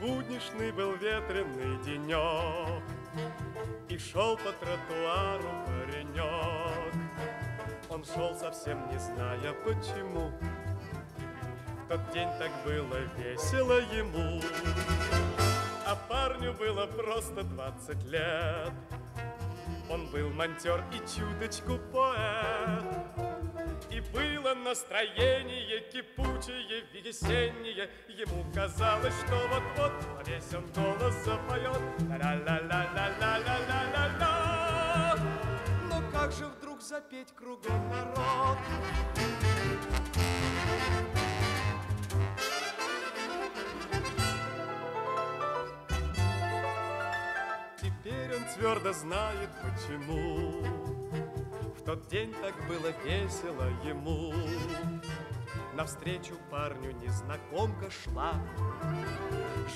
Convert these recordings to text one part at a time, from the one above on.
Ясный был ветреный денек, И шел по тротуару паренек. Он шел совсем не зная почему. В тот день так было весело ему. А парню было просто 20 лет. Он был монтер и чуточку поэт. Было настроение кипучее, весеннее. Ему казалось, что вот-вот во весь он голос запоет. Ла-ла-ла-ла-ла-ла-ла-ла-ла. Но как же вдруг запеть кругом народ? Теперь он твердо знает, почему В тот день так было весело ему Навстречу парню незнакомка шла.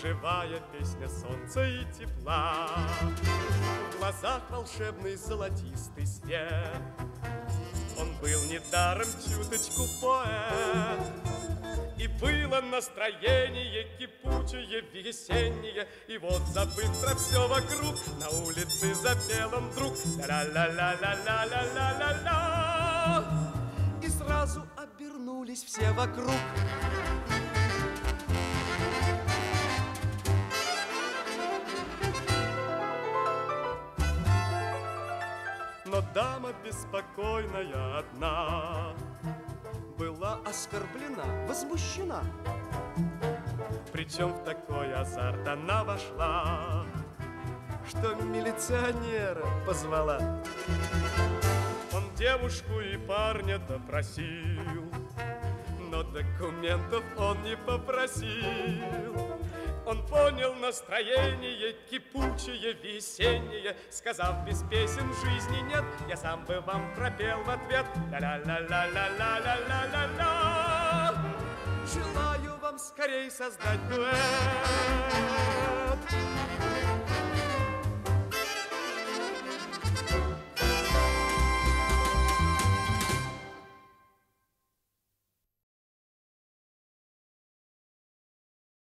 Живая песня солнца и тепла В глазах волшебный золотистый свет. Он был недаром чуточку поэт и было настроение кипучее, весеннее И вот, забыв про все вокруг На улице запел он вдруг Ла-ла-ла-ла-ла-ла-ла-ла И сразу обернулись все вокруг. Но дама беспокойная одна была оскорблена, возмущена. Причем в такой азарт она вошла, что милиционера позвала. Он девушку и парня допросил, но документов он не попросил. Он понял настроение кипучее, весеннее, Сказав, без песен жизни нет, Я сам бы вам пропел в ответ Ла-ла-ла-ла-ла-ла-ла-ла скорей создать дуэт